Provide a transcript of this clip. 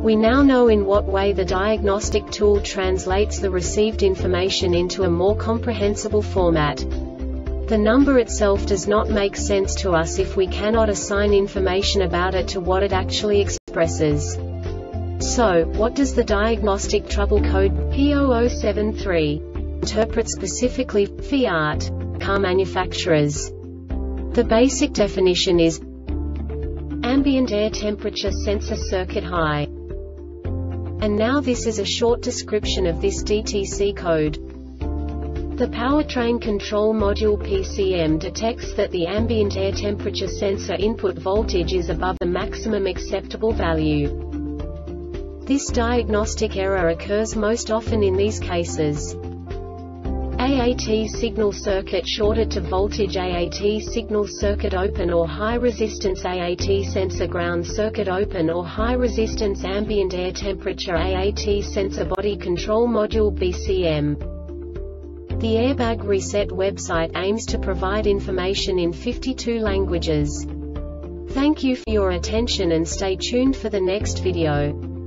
We now know in what way the diagnostic tool translates the received information into a more comprehensible format. The number itself does not make sense to us if we cannot assign information about it to what it actually expresses. So, what does the diagnostic trouble code P0073 interpret specifically Fiat car manufacturers? The basic definition is ambient air temperature sensor circuit high. And now this is a short description of this DTC code. The powertrain control module PCM detects that the ambient air temperature sensor input voltage is above the maximum acceptable value. This diagnostic error occurs most often in these cases. AAT signal circuit shorted to voltage AAT signal circuit open or high resistance AAT sensor ground circuit open or high resistance ambient air temperature AAT sensor body control module BCM. The Airbag Reset website aims to provide information in 52 languages. Thank you for your attention and stay tuned for the next video.